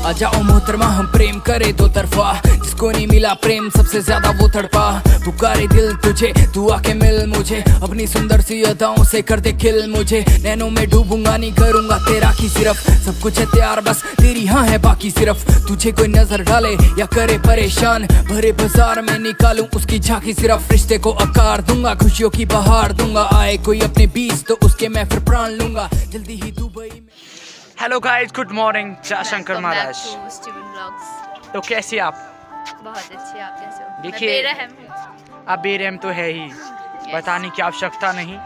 आ जाओ मोहतरमा, हम प्रेम करे दो तरफा। जिसको नहीं मिला प्रेम, सबसे ज़्यादा वो तड़पा। पुकारे दिल तुझे, तू आके मिल मुझे। अपनी सुंदर सी अदाओं से कर दे खिल मुझे। नैनों में डूबूँगा, नहीं करूँगा तेरा की सिर्फ़। सब कुछ है तैयार, बस तेरी हाँ है बाकी सिर्फ़। तुझे कोई नज़र डाले या करे परेशान। भरे बाज़ार में निकालू उसकी झांकी सिर्फ़। रिश्ते को आकार दूँगा, खुशियों की बहार दूँगा। आए कोई अपने बीच तो उसके मैं फिर प्राण लूँगा। जल्दी ही दुबई में hello guys good morning Shankar Maharaj. तो कैसे आप? बहुत अच्छे आप कैसे हो? देखिए- आप बेरहम तो है ही। बताने की आवश्यकता नहीं।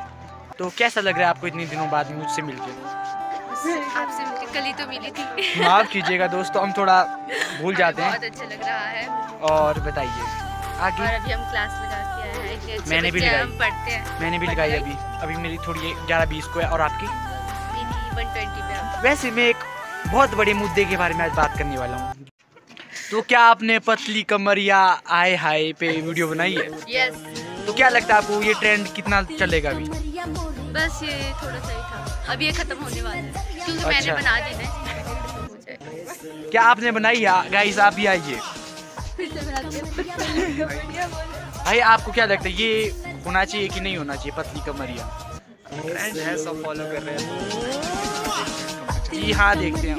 तो कैसा लग रहा है आपको इतने दिनों बाद मुझसे मिलके? आपसे कल ही तो मिली थी। माफ़ कीजिएगा दोस्तों हम थोड़ा भूल जाते हैं। बहुत अच्छा लग रहा है। और बताइए। आगे? और अभी हम क्लास लगा के आए हैं। मैंने भी लगाई। पढ़ते हैं। मैंने भी लगाई अभी। अभी मेरी थोड़ी ग्यारह बीस को है। और आपकी? वैसे मैं एक बहुत बड़े मुद्दे के बारे में आज बात करने वाला हूँ तो क्या आपने पतली कमर या आए हाय पे वीडियो बनाई है यस तो क्या लगता है आपको ये ट्रेंड कितना चलेगा अभी बस ये थोड़ा सा ही था अभी ये खत्म होने वाला है क्योंकि अच्छा। मैंने। बना दी ना। क्या आपने बनाई है गाइस आप भी आइए। भाई आपको क्या लगता है ये होना चाहिए कि नहीं होना चाहिए पतली कमरिया ट्रेंड है सब फॉलो कर रहे हैं जी हाँ देखते हैं।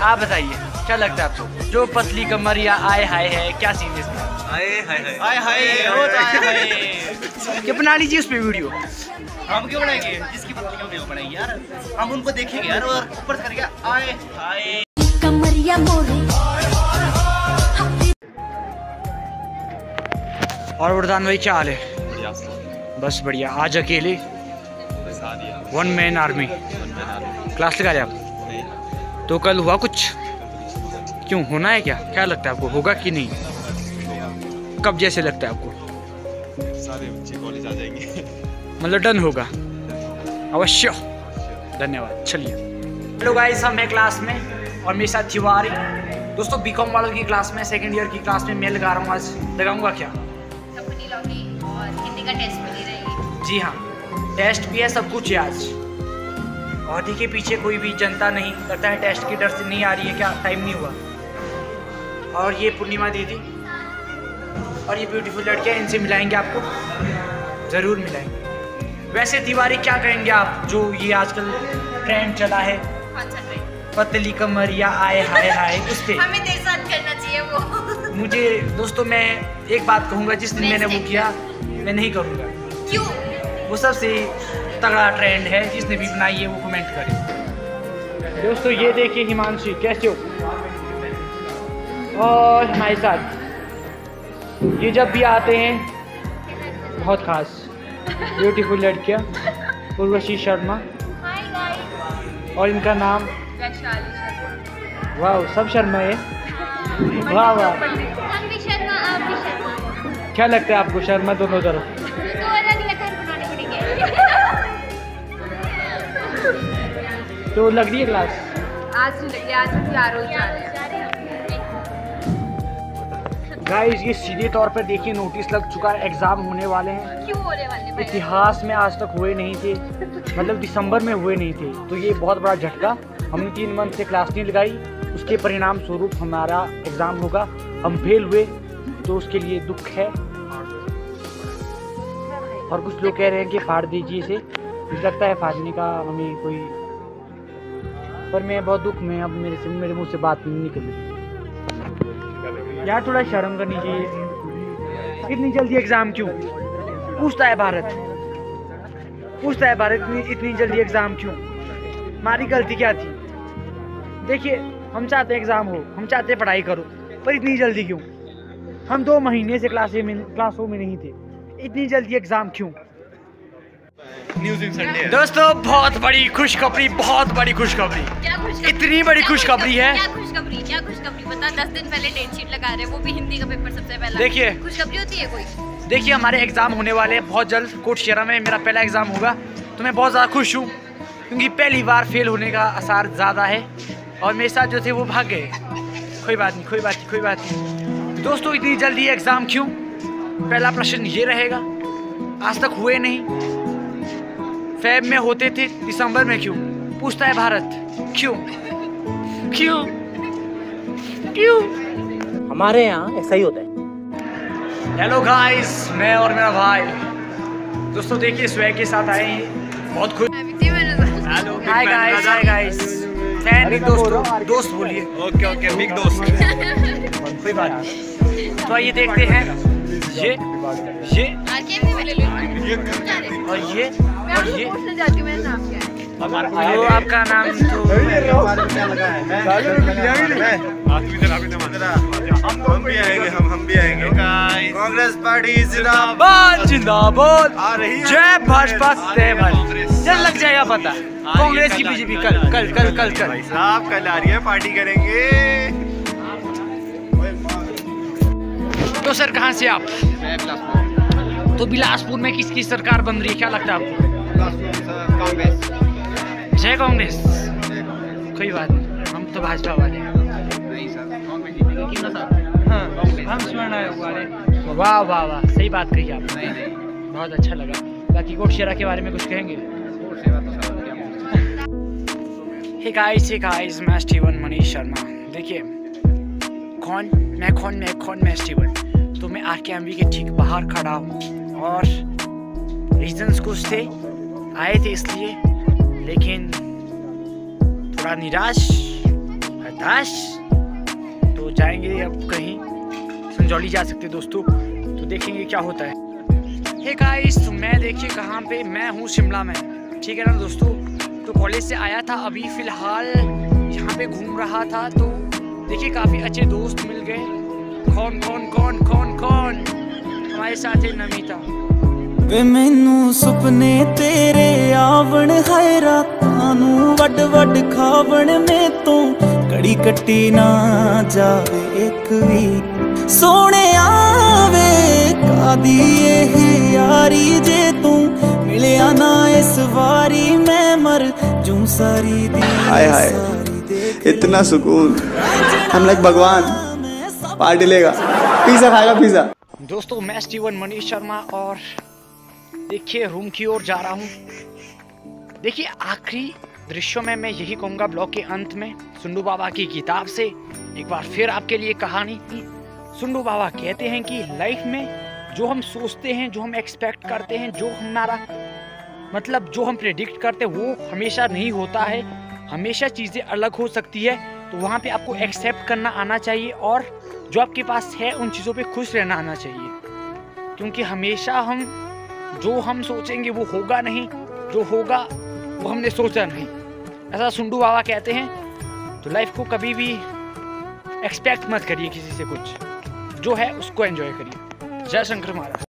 आप बताइए क्या लगता है आपको? जो पतली कमरिया आए हाय है क्या सीन है इसका? हाय हाय हाय। हाय हाय। वो तो कि बना लीजिए उस पर वीडियो। हम क्यों बनाएँगे? जिसकी पत्नी क्यों नहीं बनाएँगे यार? हम उनको देखेंगे यार और ऊपर से करके आए हाय। कमरिया मोरे और वरदान भाई क्या हाल है? बस बढ़िया। आज अकेले? वन मैन आर्मी क्लास लगा लिया आप? तो कल हुआ कुछ? क्यों होना है क्या? क्या लगता है आपको? होगा कि नहीं? कब जैसे लगता है आपको? सारे बच्चे कॉलेज आ जाएँगे। मतलब डन होगा? अवश्य। धन्यवाद। चलिए। हेलो गाइस हम हैं क्लास में और मेरे साथ तिवारी। दोस्तों बीकॉम वालों की क्लास में सेकंड ईयर की क्लास में मैं लगा रहा हूँ आज। लगाऊँगा क्या? और हिंदी का टेस्ट भी रहेगी। जी हाँ। टेस्ट भी है सब कुछ है आज। और देखिए पीछे कोई भी जनता नहीं लगता है। टेस्ट की डर से नहीं आ रही है। क्या टाइम नहीं हुआ। और ये पूर्णिमा दीदी और ये ब्यूटीफुल लड़कियाँ इनसे मिलाएँगे आपको। ज़रूर मिलाएँगे। वैसे तिवारी क्या कहेंगे आप? जो ये आजकल ट्रेंड चला है। पतली कमर या आए हाय हाय उस पे। हमें तेरे साथ करना चाहिए वो। मुझे दोस्तों मैं एक बात कहूँगा जिस दिन मैंने वो किया मैं नहीं करूँगा। क्यों? वो सबसे तगड़ा ट्रेंड है जिसने भी बनाई है वो कमेंट करे। दोस्तों ये देखिए हिमांशी कैसे हो? और हमारे साथ ये जब भी आते हैं बहुत खास ब्यूटीफुल लड़कियाँ उर्वशी शर्मा और इनका नाम? वाह सब शर्मा है? वाह वाह। शर्मा। क्या लगता है आपको शर्मा दोनों तरफ़? तो लग रही है क्लास आज नहीं लगे आज हम चार रोज जा रहे हैं। गाइस ये सीधे तौर पर देखिए नोटिस लग चुका है एग्ज़ाम होने वाले हैं। क्यों होने वाले इतिहास में आज तक हुए नहीं थे मतलब दिसंबर में हुए नहीं थे। तो ये बहुत बड़ा झटका हमने तीन मंथ से क्लास नहीं लगाई उसके परिणाम स्वरूप हमारा एग्ज़ाम होगा। हम फेल हुए तो उसके लिए दुख है। और कुछ लोग कह रहे हैं कि फाड़ दीजिए इसे। लगता है फाड़ने का हमें कोई पर मैं बहुत दुख में अब मेरे से, मेरे मुँह से बात नहीं निकल। रही यार, थोड़ा शर्म करनी चाहिए। इतनी जल्दी एग्ज़ाम क्यों? पूछता है भारत। पूछता है भारत, इतनी इतनी जल्दी एग्ज़ाम क्यों? हमारी गलती क्या थी? देखिए, हम चाहते एग्ज़ाम हो, हम चाहते पढ़ाई करो, पर इतनी जल्दी क्यों? हम दो महीने से क्लासे में क्लासों में नहीं थे। इतनी जल्दी एग्ज़ाम क्यों? संडे दोस्तों बहुत बड़ी खुशखबरी बहुत बड़ी खुशखबरी। इतनी बड़ी खुशखबरी है। क्या खुशखबरी? क्या खुशखबरी? बता दस दिन पहले डेट शीट लगा रहे हैं वो भी हिंदी का पेपर सबसे पहला। देखिए। खुशखबरी होती है कोई? देखिए हमारे एग्ज़ाम होने वाले हैं बहुत जल्द कोट शेरा में मेरा पहला एग्ज़ाम होगा। तो मैं बहुत ज़्यादा खुश हूँ क्योंकि पहली बार फेल होने का आसार ज़्यादा है। और मेरे साथ जो थे वो भाग गए। कोई बात नहीं कोई बात नहीं कोई बात नहीं। दोस्तों इतनी जल्दी एग्ज़ाम क्यों? पहला प्रश्न ये रहेगा आज तक हुए नहीं। फेब में होते थे दिसंबर में क्यों? पूछता है भारत क्यों? क्यों? थैंक यू हमारे यहाँ ऐसा ही होता है। हेलो गाइस मैं और मेरा भाई। दोस्तों देखिए स्वैग के साथ आए हैं। बहुत खुश। Hello hi guys hi guys fan नहीं दोस्त. दोस्त बोलिए। ओके ओके बिग दोस्त. कोई बात नहीं। तो आइए देखते हैं। ये ये। और ये और ये। तो आपका नाम तो हम भी आएँगे हम हम भी आएँगे। कांग्रेस पार्टी जिंदाबाद। जिंदाबाद आ रही है। जय भाजपा जय भाजपा। चल लग जाएगा पता। कांग्रेस की बीजेपी कल कल कल कल कल। भाई साहब कल आ रही है पार्टी करेंगे। तो सर कहाँ से आप? तो बिलासपुर में किसकी सरकार बन रही है? क्या लगता है आपको? जय कांग्रेस। कोई बात नहीं हम तो भाजपा वाले हैं। हाँ, वाह वाह वाह सही बात कही आपने। बहुत अच्छा लगा। बाकी कोट शेरा के बारे में कुछ कहेंगे? गाइस गाइस मैं स्टीवन मनीष शर्मा। देखिए कौन मैं कौन मैं कौन मैं स्टीवन। तो मैं आर के के ठीक बाहर खड़ा हूँ। और रीजंस कुछ थे, आए थे इसलिए, लेकिन थोड़ा निराश, हताश तो जाएँगे अब कहीं, संजौली जा सकते दोस्तों तो देखेंगे क्या होता है। हे गाइस तो मैं देखिए कहाँ पे, मैं हूँ शिमला में, ठीक है ना दोस्तों? तो कॉलेज से आया था अभी फ़िलहाल, यहाँ पे घूम रहा था तो देखिए काफ़ी अच्छे दोस्त मिल गए। कौन कौन कौन कौन कौन हमारे साथ है नमिता ਵੇ ਮੈਨੂੰ ਸੁਪਨੇ ਤੇਰੇ ਆਵਣ ਹੈ ਰਾਤਾਂ ਨੂੰ ਵੱਡ ਵੱਡ ਖਾਵਣ ਮੇ ਤੋਂ ਕੜੀ ਕੱਟੀ ਨਾ ਜਾਵੇ ਇੱਕ ਵੀ ਸੋਹਣਿਆ ਵੇ ਕਾਦੀ ਇਹ ਯਾਰੀ ਜੇ ਤੂੰ ਮਿਲਿਆ ਨਾ ਇਸ ਵਾਰੀ ਮੈਂ ਮਰ ਜੂ ਸਾਰੀ ਦੀ हाय हाय ਸਾਰੀ ਦੇਖ इतना सुकून हम लाइक भगवान पार्टी लेगा। पिज्जा खाएगा, पिज्जा। दोस्तों, मैं स्टीवन मनीष शर्मा और देखिए, रूम की ओर जा रहा हूँ। देखिए, आखिरी दृश्यों में मैं यही कहूँगा ब्लॉग के अंत में, सुंडू बाबा की किताब से। एक बार फिर आपके लिए कहानी सुंडू बाबा कहते हैं कि लाइफ में जो हम सोचते हैं, जो हम एक्सपेक्ट करते हैं, जो हमारा मतलब जो हम प्रेडिक्ट करते हैं, वो हमेशा नहीं होता है। हमेशा चीज़ें अलग हो सकती है। तो वहाँ पे आपको एक्सेप्ट करना आना चाहिए और जो आपके पास है, उन चीज़ों पे खुश रहना आना चाहिए। क्योंकि हमेशा हम, जो हम सोचेंगे वो होगा नहीं, जो होगा वो हमने सोचा नहीं। ऐसा सुंडू बाबा कहते हैं तो लाइफ को कभी भी एक्सपेक्ट मत करिए किसी से कुछ। जो है उसको एंजॉय करिए। जय शंकर महाराज।